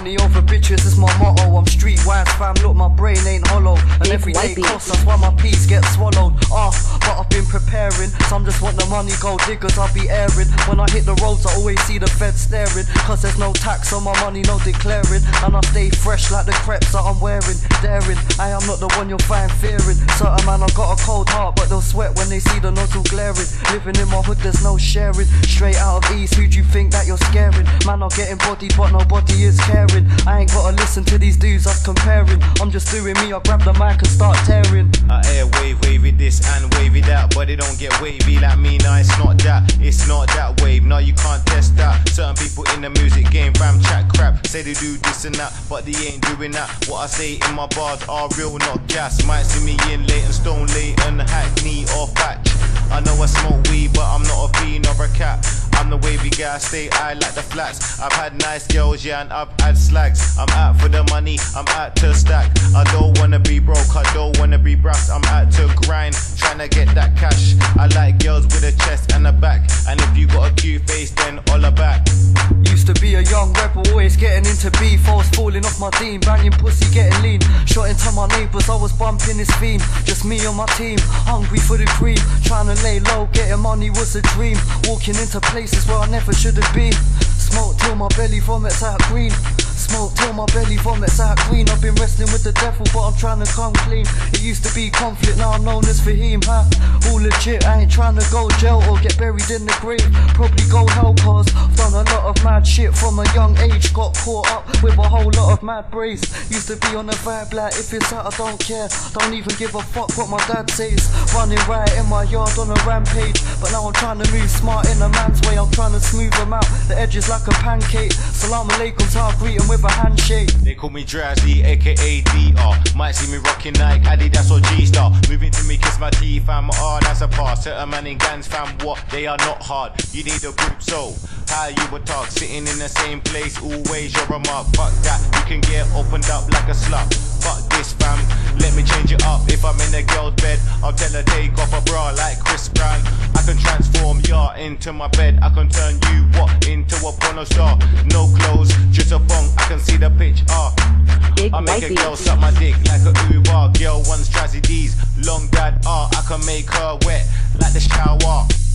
Money over bitches is my motto. I'm streetwise, fam. Look, my brain ain't hollow. And every day costs, that's why my piece gets swallowed. Ah, but I've been preparing. Some just want the money, gold diggers, I'll be airing. When I hit the roads, I always see the feds staring. Cause there's no tax on my money, no declaring. And I stay fresh like the crepes that I'm wearing. Daring, I am not the one you'll find fearing. Certain man, I've got a cold heart, but they'll sweat when they see the nozzle glaring. Living in my hood, there's no sharing. Straight out of East, who do you think that? Man, I'm getting bodied, but nobody is caring. I ain't gotta listen to these dudes us comparing. I'm just doing me, I grab the mic and start tearing. I air wave, wavy this and wavy that, but it don't get wavy like me. Nah, it's not that, it's not that wave. No, you can't test that. Certain people in the music game, fam, chat crap. Say they do this and that, but they ain't doing that. What I say in my bars are real, not gas. Might see me in Leyton, Stone, Leyton, Hackney, or Thatch. I know I smoke weed, but I'm not a fiend or a cat. The wavy guy, stay high like the flats. I've had nice girls, yeah, and I've had slags. I'm out for the money, I'm out to stack. I don't wanna be broke, I don't wanna be brass. I'm out to grind, trying to get that cash. I like girls with a chest and a back. And if you got a cute face, then all about. Used to a young rebel, always getting into beef. I was falling off my team, banging pussy, getting lean. Shot into my neighbours, I was bumping this fiend. Just me and my team, hungry for the cream. Trying to lay low, getting money was a dream. Walking into places where I never should have been. Smoke till my belly vomits out green. Smoke till my belly vomits out green. I've been wrestling with the devil, but I'm trying to come clean. It used to be Konflick, now I'm known as Fahim. Huh? All legit, I ain't trying to go jail or get buried in the grave. Probably go hell, cause shit from a young age. Got caught up with a whole lot of mad brace. Used to be on the vibe like if it's out, I don't care. Don't even give a fuck what my dad says. Running right in my yard on a rampage. But now I'm trying to move smart in a man's way. I'm trying to smooth them out. The edges like a pancake. Salam alaikum, so I'll greet 'em with a handshake. They call me Drowzy, aka DR. Might see me rocking Nike, Adidas or G-Star. Moving to me, kiss my teeth, fam. Oh, that's a pass. Certain man in gangs, fam. What? They are not hard. You need a group, so how you would talk. Sitting in the same place, always your remark. Fuck that, you can get opened up like a slut. Fuck this, fam. Let me change it up. If I'm in a girl's bed, I'll tell her take off a bra like Chris Brown. I can transform ya into my bed. I can turn you what into a porno star. No clothes, just a phone. I can see the pitch. Ah. Big I make a girl suck my dick like a Uber. Girl wants tragedies. Long dad ah, I can make her wet like the. Shower.